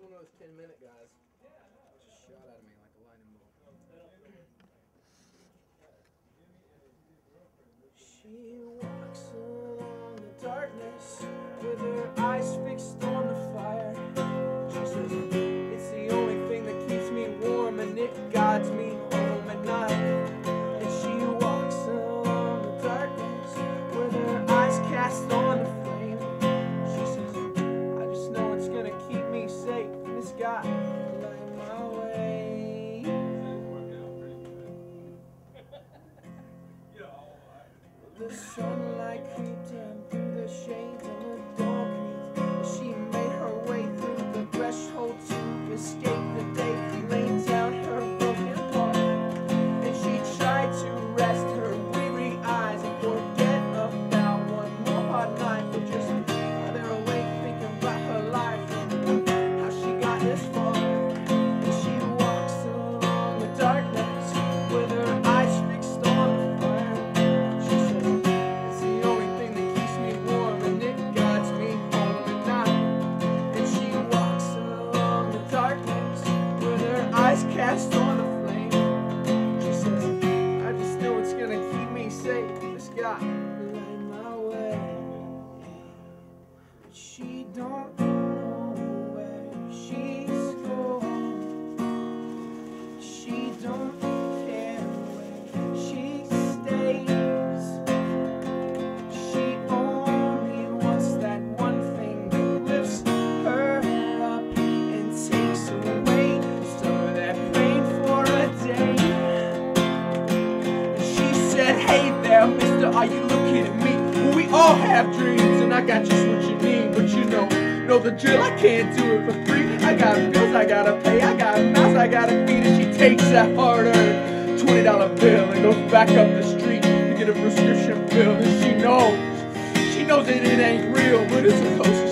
one of those 10 minute guys. Just shot out of me like a lightning bolt. She walks along the darkness. The sunlight creeps in through the shades have dreams, and I got just what you need. But you know, know the drill, I can't do it for free. I got bills, I gotta pay, I got mouths, I gotta feed. And she takes that hard-earned $20 bill and goes back up the street to get a prescription pill. And she knows, she knows that it ain't real, but it's a to.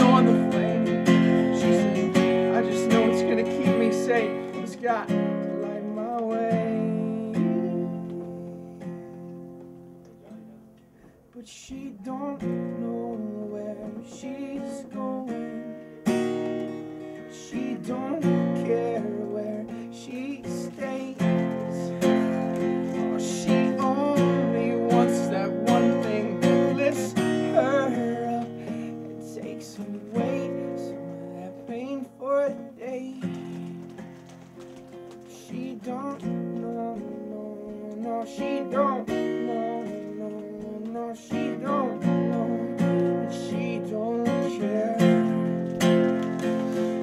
on the I just know it's gonna keep me safe. It's got to light my way. But she don't know where she's going. She don't she don't, no, no, no, she don't, no, no, no, she don't, no, she don't care.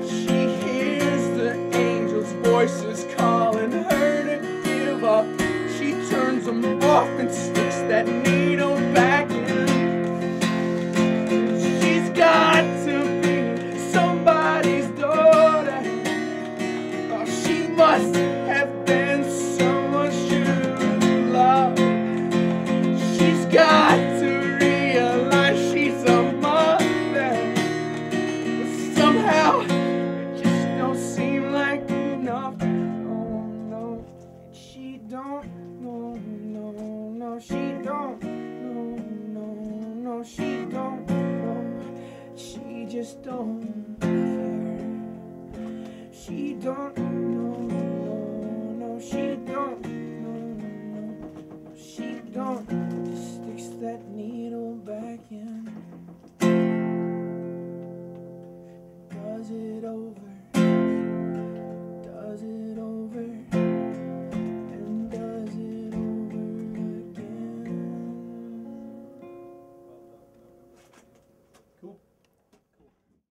She hears the angels' voices calling her to give up. She turns them off and sticks that. just don't care. She don't